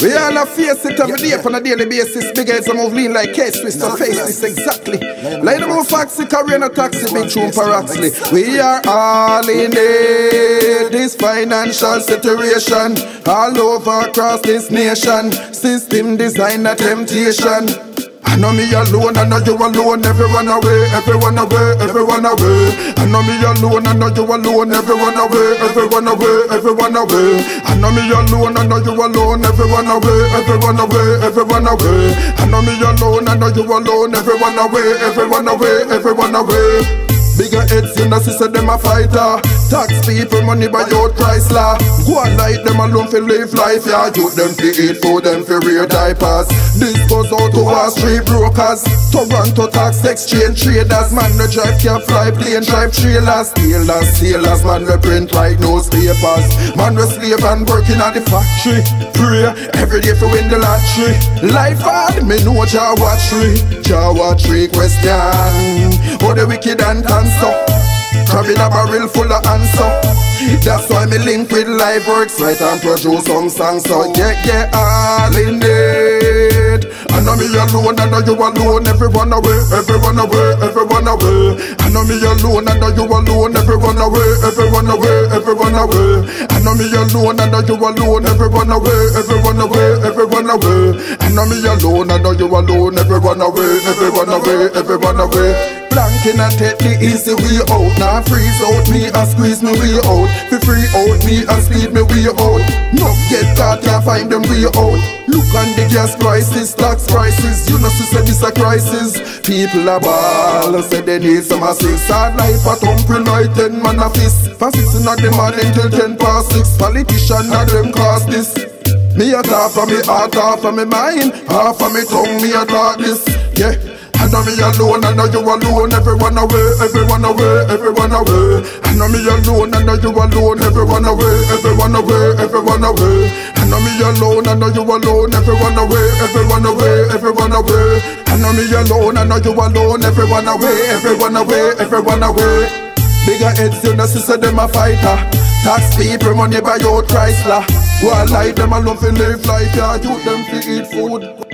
We all have face it every day on a daily basis. Big heads are move lean like case twist and face this exactly. Like the move foxy, a taxi, big tune for Oxley. We are all in it. This financial situation all over across this nation. System design a temptation. I know me alone, I know you alone, everyone away, everyone away, everyone away. I know me alone, I know you alone, everyone away, everyone away, everyone away. I know me alone, I know you alone, everyone away, everyone away, everyone away. I know me alone, I know you alone, everyone away, everyone away, everyone away. Bigger heads, you know, sister, them a fighter. Tax people money by your Chrysler. Go on like them alone for live life, yeah. You them fi eat food, them fi wear diapers. This goes out to our street brokers. Toronto tax exchange traders. Man, no drive can fly plane, drive trailers. Stealers, sailors, man, we print like newspapers. Man, we slave and working at the factory. Pray every day for win the lottery. Life hard, me know Jah watch tree. Jah watch tree question. The wicked and answer. Travel a barrel full of answer. That's why me link with Livewoks, write and produce some songs. So yeah, yeah, all in it. Alone, I know you alone. Everyone away, everyone away, everyone away. I know me alone, I know you alone. Everyone away, everyone away, everyone away. I know me alone, I know you alone. Everyone away, everyone away, everyone away. I know me alone, I know you alone. Everyone away, everyone away, everyone away. Blanking and take the easy way out. Now freeze out me and squeeze me way out. Fi free out me and speed me way out. Get caught, can't find them way out. Look on the gas prices, tax prices. You know, say this a crisis. People are ball, say they need some assist. Hard life a thumping like ten man a fist. For six in the morning till ten past six. Politician not them cause this. Me a talk from me heart, half from me mind, half from me tongue. Me a talk this, yeah. I know me alone, I know you alone, everyone away, everyone away, everyone away. I know me alone, I know you alone, everyone away, everyone away, everyone away. I know me alone, I know you alone, everyone away, everyone away, everyone away. I know me alone, I know you alone, everyone away, everyone away, everyone away. Bigger heads, you know, sister, them a fighter. Tax people, money by your Chrysler. Go a lie, them alone fi live life, yeah, you them fi eat food.